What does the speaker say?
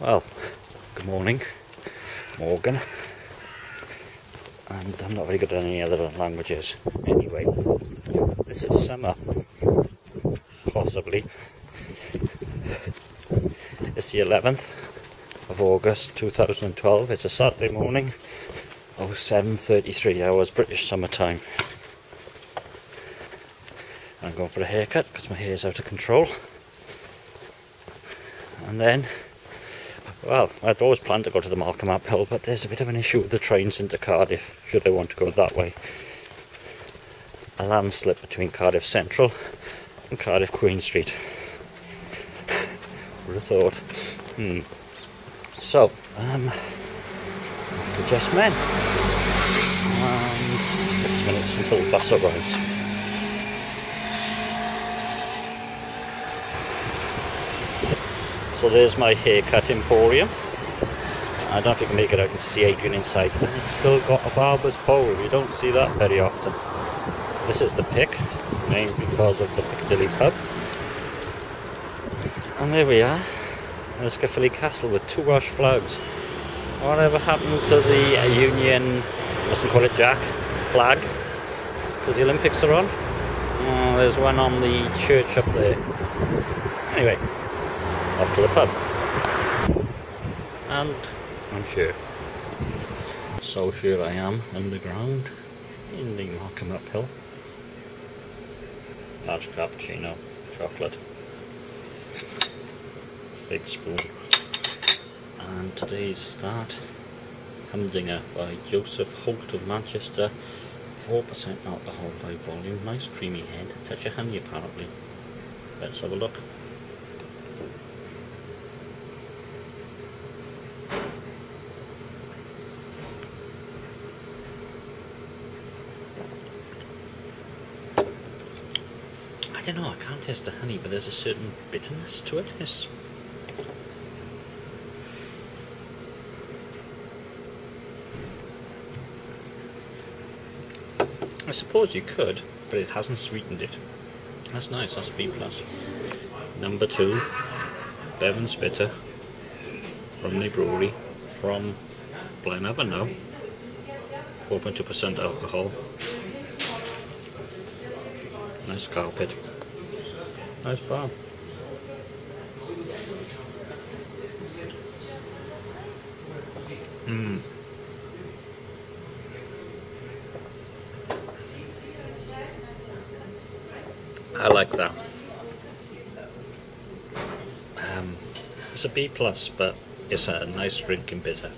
Well, good morning, Morgan. And I'm not very good at any other languages. Anyway, this is summer. Possibly. It's the 11th of August 2012. It's a Saturday morning. Oh, 7.33 hours British summer time. I'm going for a haircut because my hair's out of control. And then well, I'd always planned to go to the Malcolm Uphill, but there's a bit of an issue with the trains into Cardiff, should I want to go that way. A landslip between Cardiff Central and Cardiff Queen Street. Would have thought. Hmm. So, um, after just men. And six minutes until the bus arrives. So there's my haircut emporium. I don't know if you can make it out and see Adrian inside, but it's still got a barber's pole. You don't see that very often. This is the Pick, named because of the Piccadilly pub. And there we are, in Caerphilly Castle with two Welsh flags. Whatever happened to the Union, let's call it Jack, flag? Because the Olympics are on. Oh, there's one on the church up there. Anyway, off to the pub. And I'm sure. So sure I am underground in the Malcolm Uphill. Large cappuccino, chocolate, big spoon. And today's start, Humdinger by Joseph Holt of Manchester. 4% alcohol by volume, nice creamy head, touch of honey apparently. Let's have a look. Don't know, I can't taste the honey, but there's a certain bitterness to it. Yes. I suppose you could, but it hasn't sweetened it. That's nice, that's B plus. Number two, Bevan Spitter from the brewery from Blaenavon now. 4.2% alcohol. Nice carpet. Nice bar. Mm. I like that. Um, it's a B plus, but it's a nice drinking bitter.